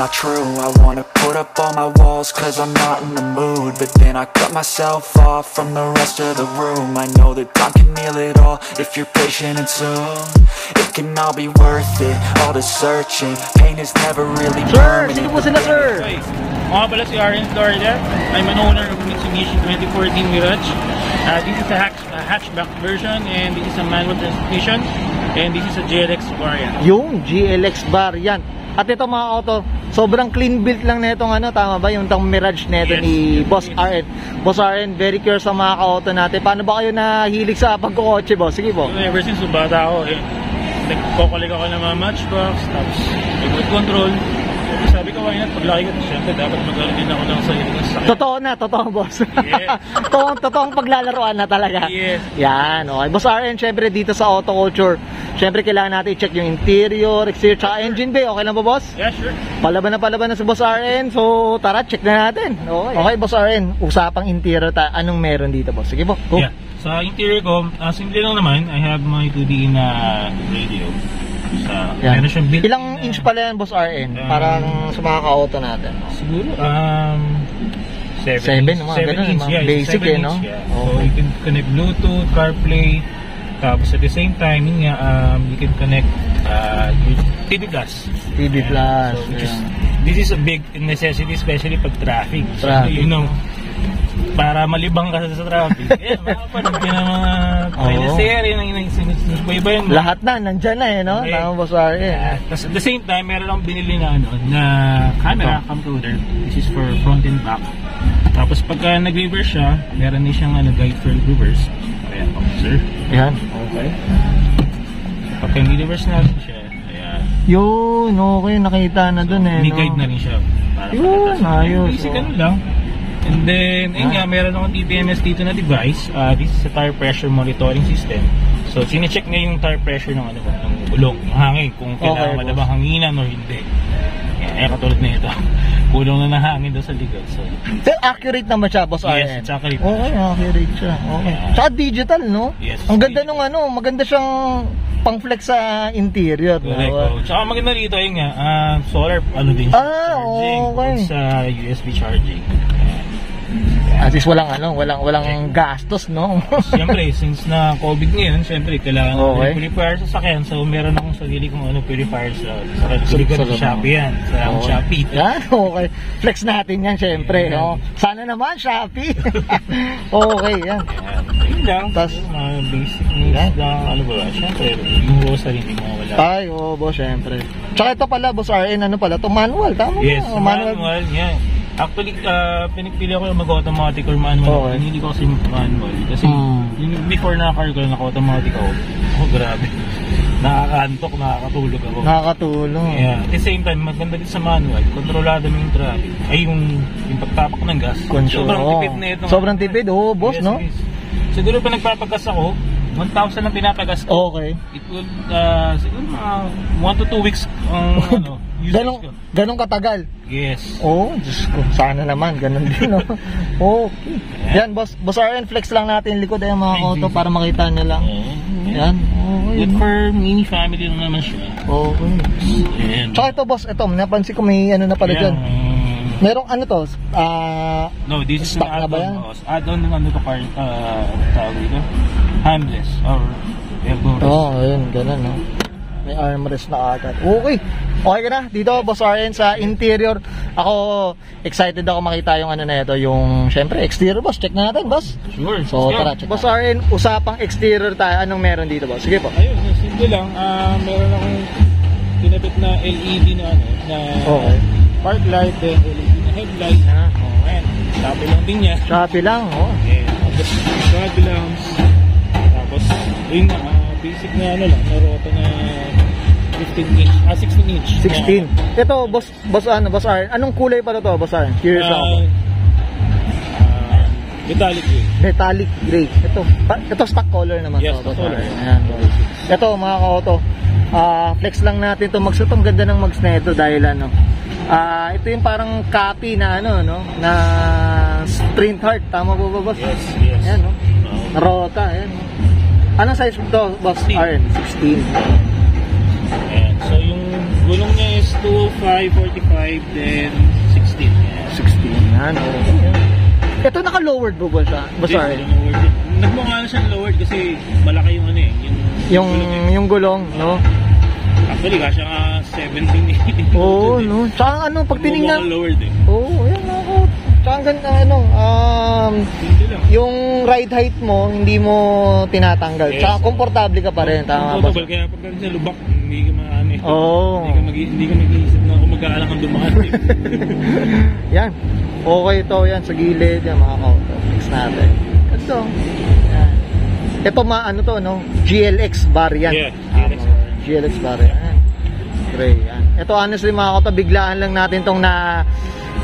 not true I wanna put up all my walls cause I'm not in the mood But then I cut myself off from the rest of the room I know that time can heal it all if you're patient and soon It can all be worth it, all the searching Pain is never really Sir, permanent sino po sila, sir? Okay. Mga pala si RN Florida. I'm an owner of Mitsubishi 2014 Mirage. Uh, this is a hatch, a hatchback version and this is a manual transmission and this is a GLX variant. Yung GLX variant. At ito mga auto, sobrang clean built lang netong ano, tama ba? Yung tang Mirage neto Yes. ni Boss RN. Boss RN, very curious sa mga ka-auto natin. Paano ba kayo nahilig sa pagkukotse, boss? Sige po. Ever since nung bata ako, eh, nagkukulik ako ng mga matchbox, tapos remote control. So, why not? Paglaki ko, syempre dapat magkaroon din ako ng sarili kong sakit. Totoo na, totoo boss. Yeah. totoong, totoong paglalaroan na talaga. Yes. Yan, okay. Boss RN, syempre dito sa auto culture, syempre kailangan natin i-check yung interior, exterior, tsaka engine bay. Okay lang ba boss? Yeah, sure. Palaban na palaban na si Boss RN. So, tara, check na natin. Okay, okay Boss RN. Usapang interior ta. Anong meron dito, boss? Sige po. Go. Yeah. Sa interior ko, uh, simple lang naman. I have my 2D na radio. Sa, Yan. meron siyang built Ilang inch pala yan, Boss RN? Um, Parang sa mga ka-auto natin. Siguro, um, 7 Seven, mga ganun, mga basic eh, no? Yeah. Okay. So, you can connect Bluetooth, CarPlay, tapos at the same time, yun nga, um, you can connect uh, yung TV gas. TV Plus. So, which is, this is a big necessity, especially pag traffic. So, Traffic. you know, para malibang ka sa traffic. yeah, makapanood ka ng mga Oo. teleserye na inasinusubaybayan mo. Lahat na, nandyan na eh, no? Okay. Tama, Boss RN. Yeah. Tapos at the same time, meron akong binili na ano, na camera, computer. This is for front and back. Tapos pagka nag-reverse siya, meron din siyang ano, guide for reverse. Ayan, officer. Yan. Okay. Pagka reverse natin siya, ayan. Yun, okay. Nakita na dun eh. May no? guide na rin siya. Para Yun, ayos, Basic oh. ano lang. And then, ayun Ah. nga, meron akong TPMS dito na device. Uh, this is a tire pressure monitoring system. So, sinecheck niya yung tire pressure ng ano, ng gulong, ng hangin, kung Okay, kailangan boss. ba bang hanginan o hindi. Yan, eh, katulad na ito. Kulong na ng hangin doon sa likod. So, Pero accurate naman siya, Boss Yes, RN. it's accurate. Okay, accurate siya. Okay. Yeah. Tsaka digital, no? Yes. Ang ganda nung ano, maganda siyang pang-flex sa interior. correct. no? Oh. Tsaka maganda rito, yun nga, ah, solar, ano din siya, Ah, charging. okay. Sa USB charging. At least walang ano, walang walang gastos, no? Siyempre, since na COVID ngayon, siyempre, kailangan Okay. okay. purifier sa sakyan. So, meron akong sarili kong ano, purifier sa, sa, sa, Sa- likod sa- Shopee yan. Sa Okay. Shopee. Yan, okay. Flex natin yan, syempre. Yeah. No? Sana naman, Shopee. okay, yan. Yan. Yun lang. Tas, mga basic needs Yan. lang. Ano ba? Siyempre, yung grocery, hindi mo wala. Ay, oo, boss, syempre. Tsaka ito pala, boss RN, ano pala? Ito, manual, tama Yes, ba? manual. yeah. Actually, uh, pinipili ako yung mag-automatic or manual. Okay. Hindi ko kasi manual. Kasi Hmm. yung before na car ko, naka-automatic ako. Oh, grabe. Nakakantok, nakakatulog ako. Nakakatulong. Yeah. At the same time, maganda din sa manual, kontrolado mo yung traffic. Ay, yung, yung pagtapak ng gas. Control. Sobrang Oo. tipid na ito. Sobrang tipid, oo, boss, Yes, no? yes. Siguro pa nagpapagas ako, 1,000 lang pinapagas ko. Okay. It will, uh, siguro mga 1 to 2 weeks ang ano, usage Ganong, ko. ganong katagal. Yes. Oo, oh, Diyos ko. Sana naman, ganun din, no? okay. Yan, boss, boss RN, flex lang natin likod ay mga Ay, auto para makita nyo lang. Oo. Yan, okay. Good for mini family lang naman siya. Okay. Ayan. Tsaka ito, boss, ito, napansin ko may ano na pala Ayan, dyan. Merong ano to, ah, No, this is an add-on. Add-on ng ano to car, uh, tawag dito? Handless or elbow. Oo, oh, ayun, ganun, no? May armrest na agad. Okay. Okay ka na? Dito, Boss Ryan, sa interior. Ako, excited ako makita yung ano na ito, yung, syempre, exterior, boss. Check na natin, boss. Sure. So, Yeah. tara, check. Boss Ryan, usapang exterior tayo. Anong meron dito, boss? Sige po. Ayun, simple lang. Ah, meron akong pinabit na LED na ano, na Okay. park light, then LED na headlight. Ah. Oh, ayan. Sabi lang din niya. Shopee lang, oh. Eh, tapos fog lamps. Tapos, yun na, ah, basic na ano lang, na na 50 15 inch. Ah, 16 inch. 16. Ito, boss, boss ano, boss Aaron. Anong kulay pa to, to boss Aaron? Curious Ah, ako. ah, metallic gray. Metallic gray. Ito, pa- ito stock color naman Yes, to, boss stock color. Aaron. Ayan, boss. Ito, mga ka-auto. Ah, flex lang natin to mags. Ito, ang ganda ng mags na ito dahil ano. Ah, ito yung parang copy na ano, no? Na Sprint Heart. Tama po ba, boss? Yes, yes. Ayan, no? Rota, ayan. no? Anong size to, boss 16. Aaron? 16. Ayan. So, yung gulong niya is 2.545, then 16. Ayan. 16. Yan, okay. Ito naka-lowered po ba siya? Boss Hindi, Aaron? lowered din. Nagmukha na siyang lowered kasi malaki yung ano eh. Yung, Yung, gulong yung gulong, no? Actually, kasya nga 17 eh. Oo, no? Tsaka ano, pag tinignan... Nagmukha lowered eh. Oo, oh, yan ako. Tsaka ang ganda, ano, um, yung ride height mo, hindi mo tinatanggal. Yes. Tsaka komportable ka pa rin, tama ba? Comfortable, kaya pag sa lubak, hindi ka maano eh. Oo. Hindi ka, mag hindi ka mag-iisip na kung mag-aalang ang dumaan. Yan. Okay ito, yan, sa gilid, yan, mga kauto. Fix natin. Ito. Yan. Ito, ma, ano to, no? GLX variant. Yeah, GLX Tama. GLX variant. Yan. Gray, yan. Ito, honestly, mga kauto, biglaan lang natin tong na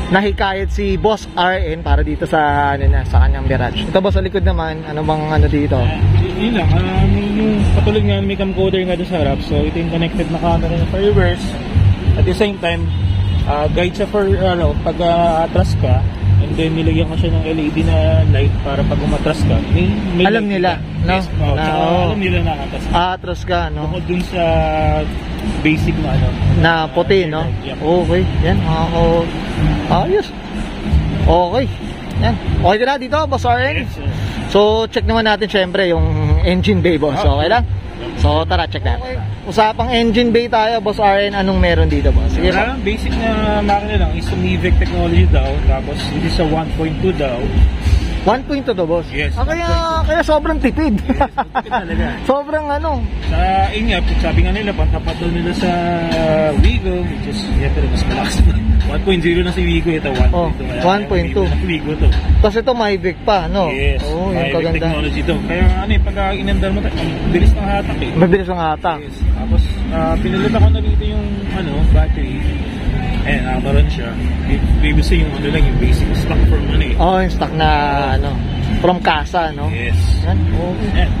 nahikayat si Boss RN para dito sa ano na sa kanyang garage. Ito boss sa likod naman, ano bang ano dito? Ah, yun lang, ah, may yung patulog nga may camcorder nga doon sa harap. So ito yung connected na camera niya for reverse. At the same time, ah, guide siya for ano, pag ah, atras ka, and then nilagyan ko siya ng LED na light para pag umatras ka. May, may Alam nila, sila. no? Yes, oh, Na, tsaka oo. alam nila na atras ka. Atras ka, no? Bukod dun sa basic na ano. Na puti, no? Yeah. Okay, yan, mga ko. Ayos. Okay. Yan. Okay ka na dito, Boss RN? Yes, sir. So, check naman natin syempre yung engine bay, boss. Ah, Okay lang? So, tara, check natin. Usapang engine bay tayo, Boss RN. Anong meron dito, boss? Sige, Wala lang, basic na makina lang is Mavic technology daw. Tapos it is a 1.2 daw. 1.2 to, boss? Yes, Ah, kaya, kaya sobrang tipid. tipid talaga. sobrang ano. Sa inyo, sabi nga nila, pantapat daw nila sa Wigo, which is, yeah, pero mas malakas pa. 1.0 na si Wigo, ito 1.2. Oh, Kaya 1.2. Wigo, to. Tapos ito, Mavic pa, no? Yes, Oo, oh, yung kaganda. technology to. Kaya ano eh, pagka inandar mo, bilis ng hatak eh. Mabilis ang hatak. Yes. Tapos, uh, pinulutan ko na dito yung ano, battery. Eh, nakabaron siya. Previously yung ano lang, yung basic stock from ano eh. Oh, yung stock na, ano, from casa, no? Yes. Yan, okay. Eh,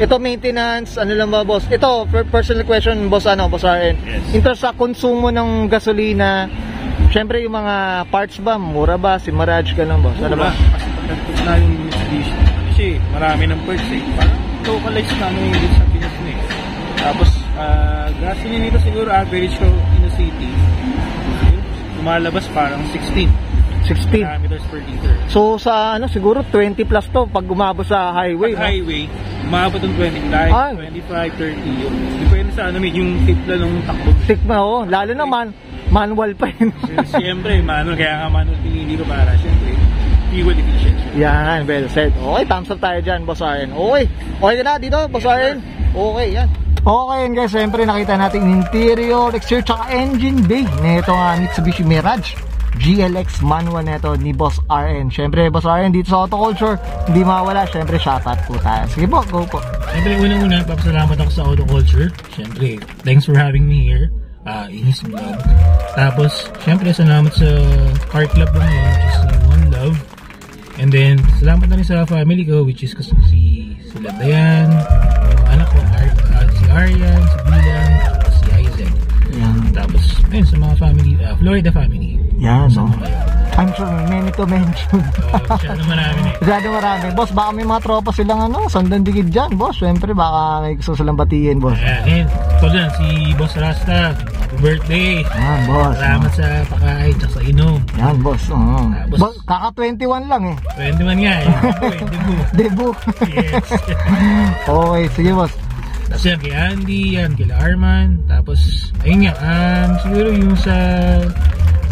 Ito maintenance, ano lang ba boss? Ito, per- personal question boss ano, boss RN. Yes. In terms sa konsumo ng gasolina, syempre yung mga parts ba, mura ba? Si ka lang boss? Ano ba? Kasi na yung Mitsubishi, kasi marami ng parts eh. Parang localized na ano yung dito sa Pinas na eh. Tapos, uh, gasoline nito siguro average ko in the city, lumalabas parang 16 16. parameters per liter. So sa ano, siguro 20 plus to pag umabot sa highway. Pag no? highway, umabot ng 20, like Ay. 25, 30. Yung, depende sa ano, may- yung tipla ng takbo. Tikma oh, lalo naman manual pa yun. Siyempre, manual, kaya nga manual pinili ko para, siyempre, fuel efficiency. yan, well said. Okay, thumbs up tayo dyan, boss RN. Okay, okay ka na dito, boss RN? Okay, yan. Okay, yan guys, siyempre nakita natin interior, exterior, tsaka engine bay nito nga Mitsubishi Mirage GLX manual neto ni Boss RN. Siyempre, Boss RN dito sa Auto Culture, hindi mawala, siyempre shoutout po tayo. Sige po, go po. Siyempre, unang-una, papasalamat ako sa Auto Culture. Siyempre, thanks for having me here uh, in his vlog. Tapos, siyempre, salamat sa car club ko ngayon, which is uh, One Love. And then, salamat na rin sa family ko, which is si sila Dayan, uh, si Arian, si Bilang, si Isaac. Yan. Tapos, ayun, sa mga family, uh, Florida family. Yan, no? I'm sure many to mention. Uh, siya naman namin eh. Masyado marami. Boss, baka may mga tropa silang ano, sandan digid dyan, boss. Siyempre, baka may gusto silang batiin, boss. Ayan. Ito dyan, si Boss Rasta. Happy birthday. Yan, boss. Salamat sa pakain at sa inom. Yan, boss. Oo. Tapos- Boss, kaka 21 lang eh. Pwede man nga eh. Pwede mo. Debut. Yes. okay, sige, boss. Tapos yan, kay Andy, yan, kay Arman. Tapos, ayun nga, um, siguro yung sa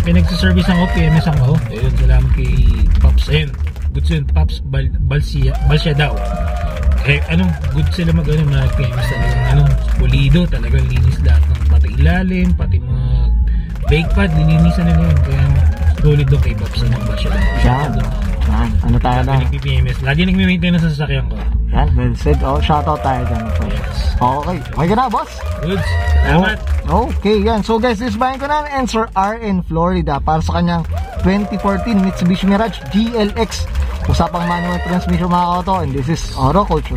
pinagsaservice ng OPMS ako. Ayun, salamat kay Pops. Ayun, good yun. Pops Bal Balsia, Balsia daw. Eh, anong good sila mag ano, mga PMS talagang ano, pulido, talagang linis lahat ng pati ilalim, pati mga brake pad, lilinisan nila yun. Kaya solid doon kay Pops ano, Balsia daw. Yan. Yan, ano tayo na? Lagi nagpi-PMS. Lagi nagme-maintenance sa sasakyan ko. Yan, well said. Oh, shoutout tayo dyan. Yes. Okay, okay ka na, boss? Goods. Salamat. Oh, okay, yan. So guys, this buying ko na and Sir R in Florida para sa kanyang 2014 Mitsubishi Mirage GLX. Usapang manual transmission mga auto and this is Auto Culture.